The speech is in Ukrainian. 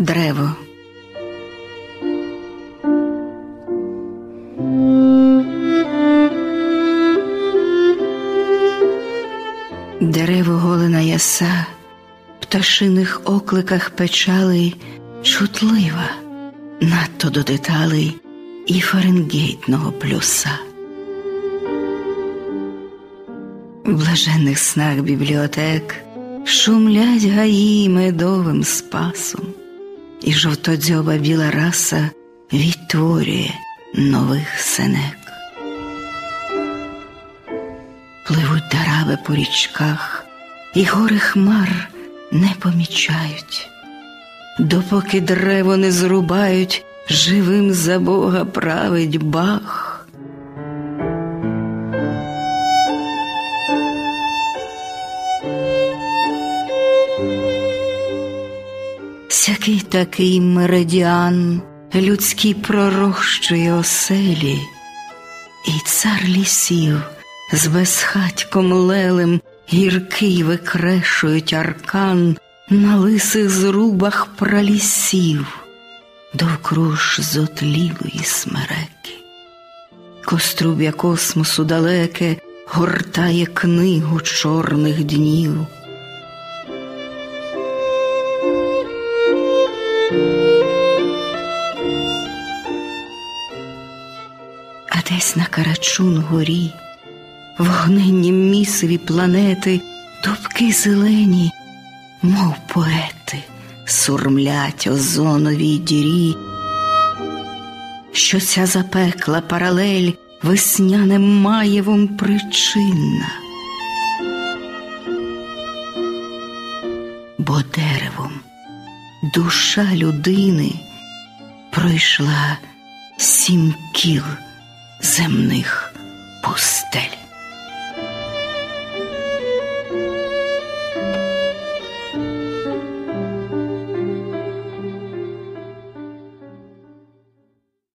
Древо. Дерево голена яса, в пташиних окликах печали чутлива, надто до деталей і фаренгейтного плюса. В блаженних снах бібліотек шумлять гаї медовим спасом, і жовтодзьоба біла раса відтворює нових синек. Пливуть дарави по річках, і гори хмар не помічають, допоки древо не зрубають, живим за Бога править бах. Сякий такий меридіан людський пророщує оселі, і цар лісів з безхатьком лелем гіркий викрешують аркан на лисих зрубах пралісів довкруж зотлілої смереки. Коструб'я космосу далеке гортає книгу чорних днів. Десь на Карачун горі, вогненні місові планети, дубки зелені, мов поети, сурмлять озоновій дірі, що ця запекла паралель весняним маєвом причинна. Бо деревом душа людини пройшла сім кіл земних пустель.